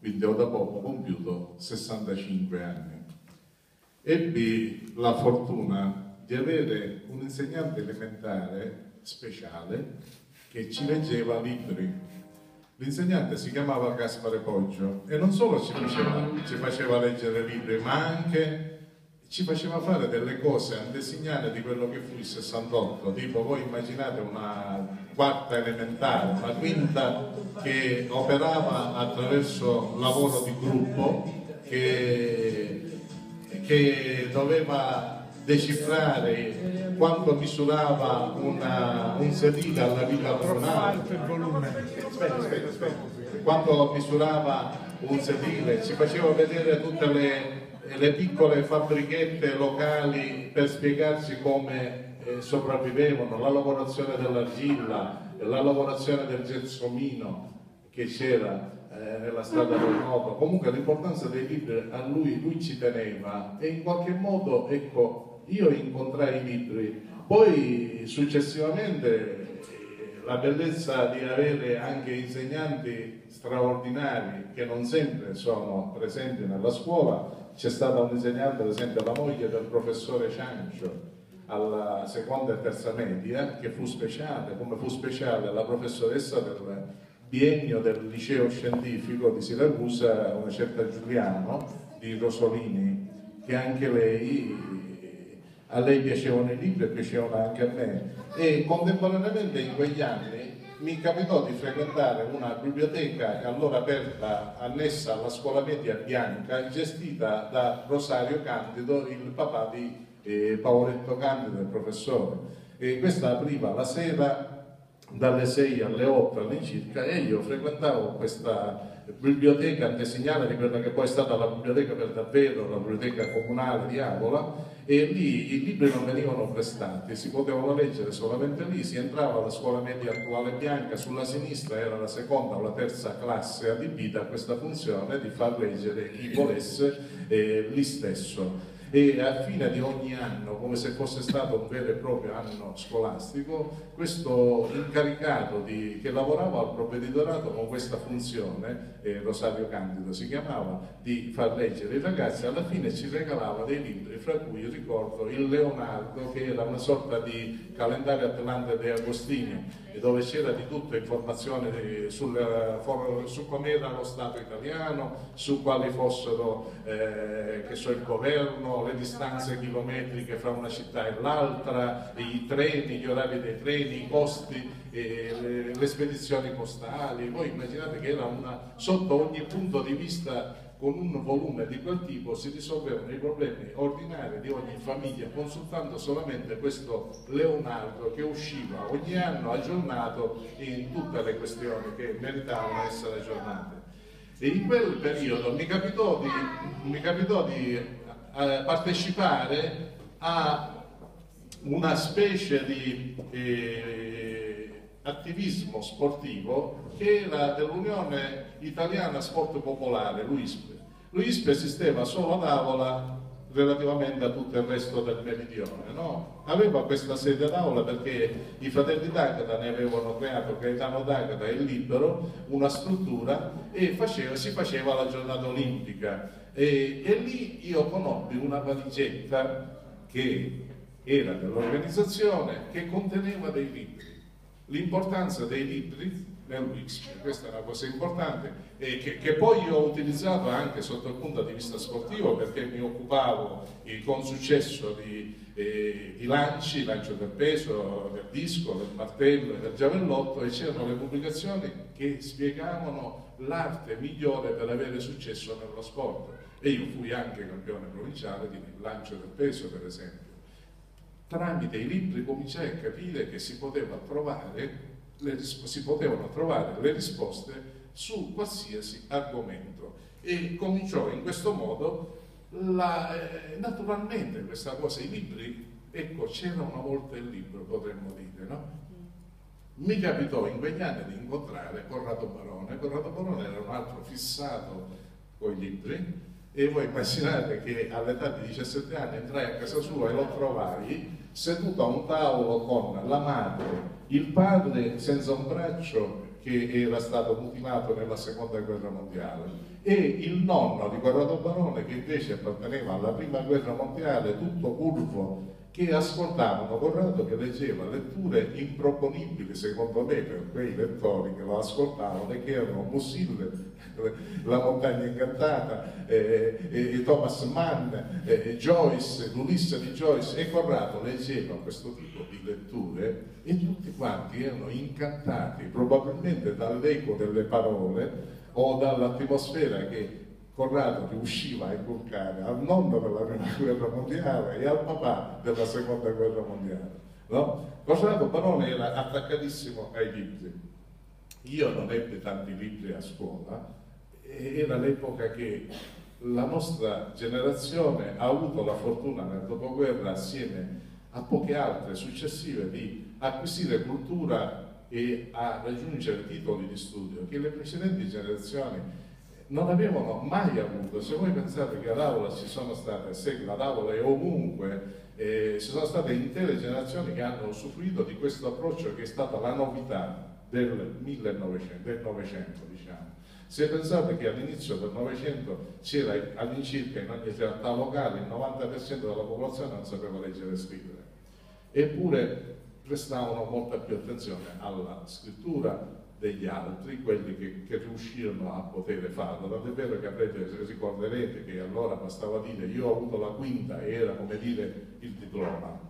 quindi ho da poco compiuto 65 anni. Ebbi la fortuna di avere un insegnante elementare speciale che ci leggeva libri. L'insegnante si chiamava Gaspare Poggio e non solo ci faceva, ci faceva leggere libri, ma anche ci faceva fare delle cose antesignane di quello che fu il 68, tipo voi immaginate una quarta elementare, una quinta che operava attraverso lavoro di gruppo, che, che doveva decifrare quanto misurava una, un sedile alla vita comunale. Aspetta, aspetta, aspetta. Quanto misurava un sedile, ci faceva vedere tutte le le piccole fabbrichette locali per spiegarci come eh, sopravvivevano, la lavorazione dell'argilla, la lavorazione del gelsomino che c'era eh, nella strada del nodo. Comunque l'importanza dei libri a lui, lui ci teneva e in qualche modo, ecco, io incontrai i libri. Poi successivamente eh, la bellezza di avere anche insegnanti straordinari che non sempre sono presenti nella scuola c'è stata un insegnante, ad esempio la moglie del professore Ciancio alla seconda e terza media, che fu speciale, come fu speciale la professoressa del biennio del liceo scientifico di Siracusa, una certa Giuliano di Rosolini, che anche lei, a lei piacevano i libri e piacevano anche a me. E contemporaneamente in quegli anni mi capitò di frequentare una biblioteca allora aperta annessa alla scuola media bianca gestita da Rosario Candido, il papà di eh, Paoletto Candido, il professore. E questa apriva la sera dalle 6 alle 8 all'incirca e io frequentavo questa biblioteca antesignana di quella che poi è stata la biblioteca per davvero, la biblioteca comunale di Avola e lì i libri non venivano prestati, si potevano leggere solamente lì, si entrava alla scuola media attuale bianca, sulla sinistra era la seconda o la terza classe adibita a questa funzione di far leggere chi volesse eh, lì stesso e a fine di ogni anno, come se fosse stato un vero e proprio anno scolastico, questo incaricato di, che lavorava al provveditorato con questa funzione, eh, Rosario Candido si chiamava, di far leggere i ragazzi, alla fine ci regalava dei libri, fra cui ricordo il Leonardo, che era una sorta di calendario Atlante De Agostini, dove c'era di tutto informazioni sul, su com'era lo Stato italiano, su quali fossero eh, so, il governo, le distanze chilometriche fra una città e l'altra, i treni, gli orari dei treni, i costi, eh, le, le, spedizioni postali. Voi immaginate che era una, sotto ogni punto di vista con un volume di quel tipo si risolvevano i problemi ordinari di ogni famiglia consultando solamente questo Leonardo che usciva ogni anno aggiornato in tutte le questioni che meritavano essere aggiornate. E in quel periodo mi capitò di, mi capitò di partecipare a una specie di eh, attivismo sportivo che era dell'Unione Italiana Sport Popolare, l'UISP. L'UISP esisteva solo ad Avola relativamente a tutto il resto del meridione. No? Aveva questa sede d'aula perché i fratelli d'Agata ne avevano creato, Gaetano d'Agata e Libero, una struttura e faceva, si faceva la giornata olimpica. E, e lì io conobbi una valigetta che era dell'organizzazione che conteneva dei libri. L'importanza dei libri nel Wix, questa è una cosa importante e che, che, poi io ho utilizzato anche sotto il punto di vista sportivo perché mi occupavo eh, con successo di, eh, di, lanci, lancio del peso, del disco, del martello e del giavellotto e c'erano le pubblicazioni che spiegavano l'arte migliore per avere successo nello sport e io fui anche campione provinciale di lancio del peso per esempio. Tramite i libri cominciai a capire che si poteva trovare le, si potevano trovare le risposte su qualsiasi argomento e cominciò in questo modo la, eh, naturalmente questa cosa, i libri, ecco c'era una volta il libro potremmo dire, no? Mi capitò in quegli anni di incontrare Corrado Barone, Corrado Barone era un altro fissato con i libri e voi immaginate che all'età di 17 anni entrai a casa sua e lo trovai seduto a un tavolo con la madre, il padre senza un braccio che era stato mutilato nella seconda guerra mondiale e il nonno di Corrado Barone che invece apparteneva alla prima guerra mondiale, tutto curvo, che ascoltavano Corrado che leggeva letture improponibili secondo me per quei lettori che lo ascoltavano e che erano Musil, La montagna incantata, eh, eh, Thomas Mann, eh, Joyce, l'Ulisse di Joyce e Corrado leggeva questo tipo di letture e tutti quanti erano incantati probabilmente dall'eco delle parole o dall'atmosfera che Corrado riusciva a inculcare al nonno della prima guerra mondiale e al papà della seconda guerra mondiale. No? Corrado Barone era attaccatissimo ai libri. Io non ebbi tanti libri a scuola, era l'epoca che la nostra generazione ha avuto la fortuna nel dopoguerra assieme a poche altre successive di acquisire cultura e a raggiungere titoli di studio che le precedenti generazioni non avevano mai avuto. Se voi pensate che ad Avola ci sono state, seguo ad Avola e ovunque, eh, ci sono state intere generazioni che hanno usufruito di questo approccio che è stata la novità del 1900, del Novecento, diciamo. Se pensate che all'inizio del Novecento c'era all'incirca in ogni realtà locale il 90% della popolazione non sapeva leggere e scrivere, eppure prestavano molta più attenzione alla scrittura, degli altri, quelli che, che riuscirono a poter farlo. Tant'è vero che avrete, ricorderete che allora bastava dire io ho avuto la quinta e era come dire il diploma.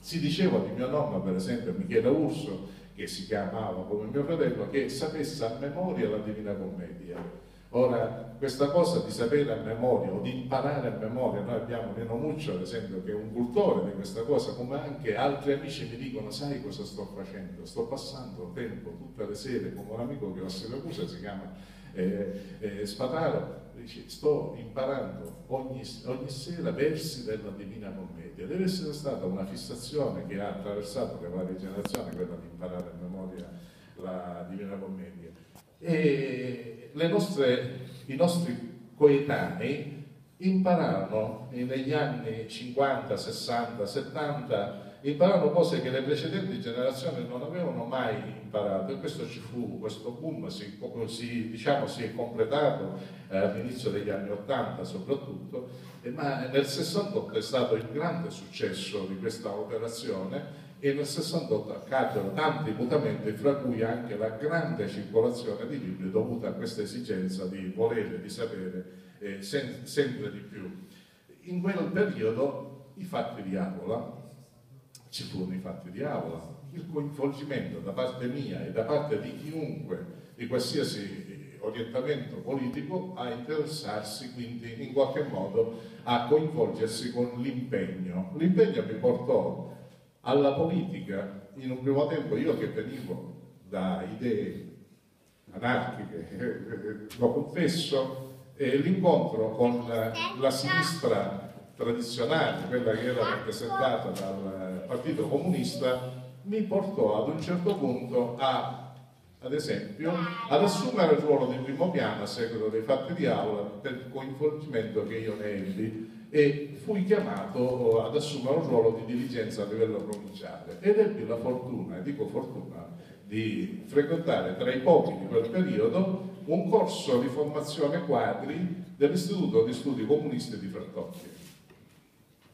Si diceva di mio nonno, per esempio, Michele Urso, che si chiamava come mio fratello, che sapesse a memoria la Divina Commedia Ora, questa cosa di sapere a memoria o di imparare a memoria, noi abbiamo Nino Muccio, ad esempio, che è un cultore di questa cosa, come anche altri amici mi dicono, sai cosa sto facendo? Sto passando tempo tutte le sere con un amico che ho a Siracusa, si chiama eh, eh, Spataro, dice, sto imparando ogni, ogni, sera versi della Divina Commedia. Deve essere stata una fissazione che ha attraversato le varie generazioni, quella di imparare a memoria la Divina Commedia. E, nostre, i nostri coetanei impararono negli anni 50, 60, 70, impararono cose che le precedenti generazioni non avevano mai imparato e questo ci fu, questo boom si, si, diciamo, si è completato eh, all'inizio degli anni 80 soprattutto, eh, ma nel 68 è stato il grande successo di questa operazione e nel 68 accadono tanti mutamenti, fra cui anche la grande circolazione di libri dovuta a questa esigenza di volere, di sapere eh, sem sempre di più. In quel periodo i fatti di Avola, ci furono i fatti di Avola, il coinvolgimento da parte mia e da parte di chiunque di qualsiasi orientamento politico a interessarsi quindi in qualche modo a coinvolgersi con l'impegno. L'impegno mi portò alla politica, in un primo tempo io che venivo da idee anarchiche, lo confesso, eh, l'incontro con la sinistra tradizionale, quella che era rappresentata dal Partito Comunista, mi portò ad un certo punto a, ad esempio, ad assumere il ruolo di primo piano a seguito dei fatti di aula per il coinvolgimento che io ne ebbi e fui chiamato ad assumere un ruolo di dirigenza a livello provinciale ed ebbi la fortuna, e dico fortuna, di frequentare tra i pochi di quel periodo un corso di formazione quadri dell'Istituto di Studi Comunisti di Fertocchio.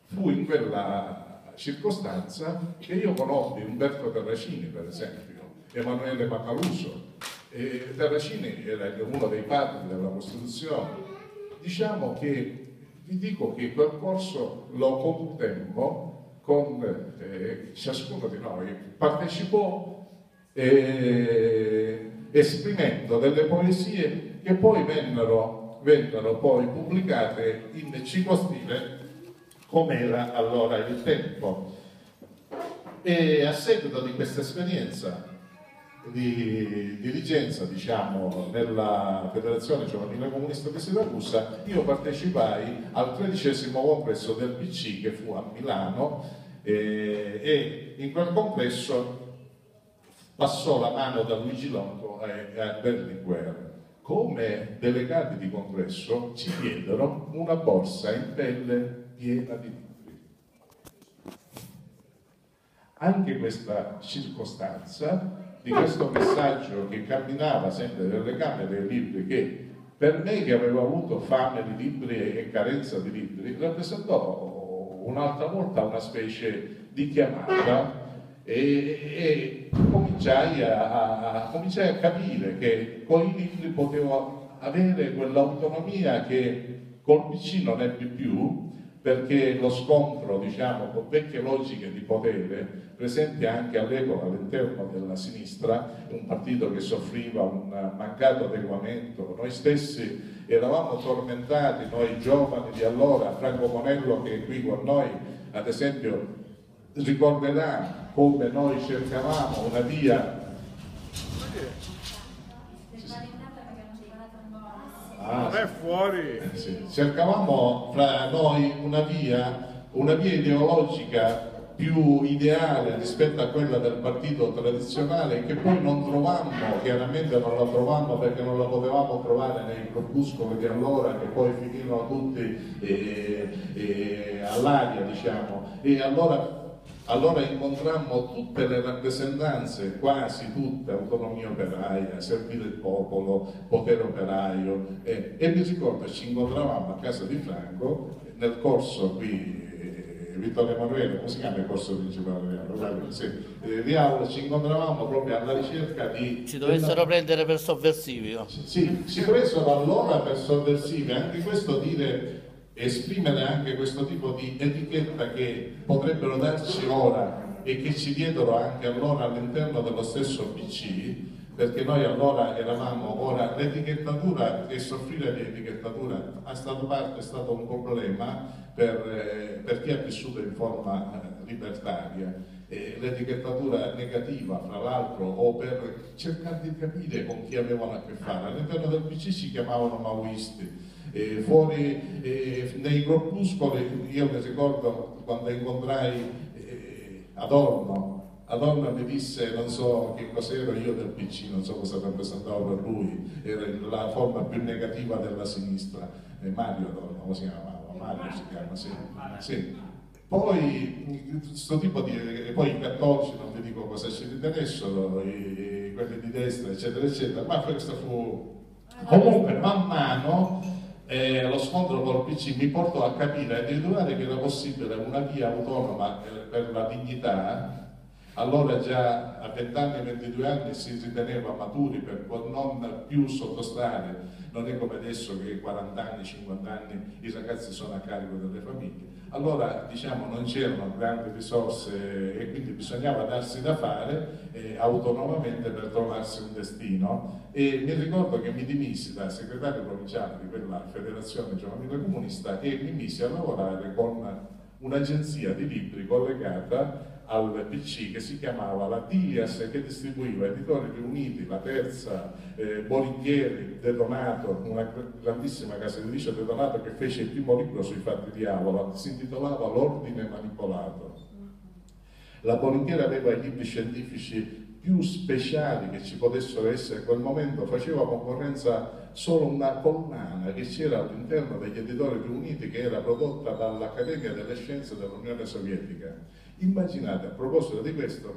Fu in quella circostanza che io conobbi Umberto Terracini, per esempio, Emanuele Macaluso. E Terracini era uno dei padri della Costituzione. Diciamo che vi dico che quel corso lo contemmo con eh, ciascuno di noi partecipò eh, esprimendo delle poesie che poi vennero, vennero poi pubblicate in ciclostile come era allora il tempo. E a seguito di questa esperienza di dirigenza diciamo, nella Federazione Giovanile Comunista di Siracusa, io partecipai al tredicesimo congresso del PC che fu a Milano eh, e in quel congresso passò la mano da Luigi Longo a, Berlinguer. Come delegati di congresso ci diedero una borsa in pelle piena di libri. Anche questa circostanza di questo messaggio che camminava sempre nelle gambe dei libri che per me che avevo avuto fame di libri e carenza di libri, rappresentò un'altra volta una specie di chiamata e, e cominciai, a, a, cominciai, a, capire che con i libri potevo avere quell'autonomia che col PC non ebbi più perché lo scontro diciamo, con vecchie logiche di potere presenti anche all'epoca all'interno della sinistra, un partito che soffriva un mancato adeguamento, noi stessi eravamo tormentati, noi giovani di allora, Franco Monello che è qui con noi, ad esempio, ricorderà come noi cercavamo una via Ah, non è fuori. Eh, sì. Cercavamo fra noi una via, una via ideologica più ideale rispetto a quella del partito tradizionale che poi non trovammo, chiaramente non la trovammo perché non la potevamo trovare nei corpuscoli di allora che poi finirono tutti eh, eh, all'aria diciamo e allora allora incontrammo tutte le rappresentanze, quasi tutte, autonomia operaia, servire il popolo, potere operaio e, e mi ricordo ci incontravamo a casa di Franco nel corso qui eh, Vittorio Emanuele, come si chiama il corso principale? Sì. Eh, di aula ci incontravamo proprio alla ricerca di... Ci dovessero della... prendere per sovversivi. Sì, si presero allora per sovversivi, anche questo dire esprimere anche questo tipo di etichetta che potrebbero darci ora e che ci diedero anche allora all'interno dello stesso PC, perché noi allora eravamo, ora l'etichettatura e soffrire di etichettatura è stato, parte, è stato un problema per, eh, per chi ha vissuto in forma eh, libertaria. Eh, l'etichettatura negativa, fra l'altro, o per cercare di capire con chi avevano a che fare. All'interno del PC si chiamavano maoisti, eh, fuori eh, nei corpuscoli, io mi ricordo quando incontrai eh, Adorno, Adorno mi disse, non so che cos'ero io del PC, non so cosa rappresentavo per lui, era la forma più negativa della sinistra, eh, Mario Adorno, come si chiamava? Mario si chiama, sì. sì. Poi, questo tipo di, poi i cattolici, non vi dico cosa ci ritenessero, i, quelli di destra, eccetera, eccetera, ma questo fu... Comunque, man mano, eh, lo scontro col PC mi portò a capire addirittura che era possibile una via autonoma eh, per la dignità. Allora già a 20 anni, 22 anni si riteneva maturi per non più sottostare, non è come adesso che 40 anni, 50 anni i ragazzi sono a carico delle famiglie. Allora diciamo non c'erano grandi risorse e quindi bisognava darsi da fare eh, autonomamente per trovarsi un destino e mi ricordo che mi dimisi da segretario provinciale di quella federazione giovanile comunista e mi misi a lavorare con un'agenzia di libri collegata al PC che si chiamava la Dias che distribuiva Editori Riuniti, La Terza, eh, Boringhieri, De una grandissima casa editrice De Donato che fece il primo libro sui fatti di Avola, si intitolava L'ordine manipolato. La Boringhieri aveva i libri scientifici più speciali che ci potessero essere in quel momento, faceva concorrenza solo una collana che c'era all'interno degli editori riuniti che era prodotta dall'Accademia delle Scienze dell'Unione Sovietica Immaginate a proposito di questo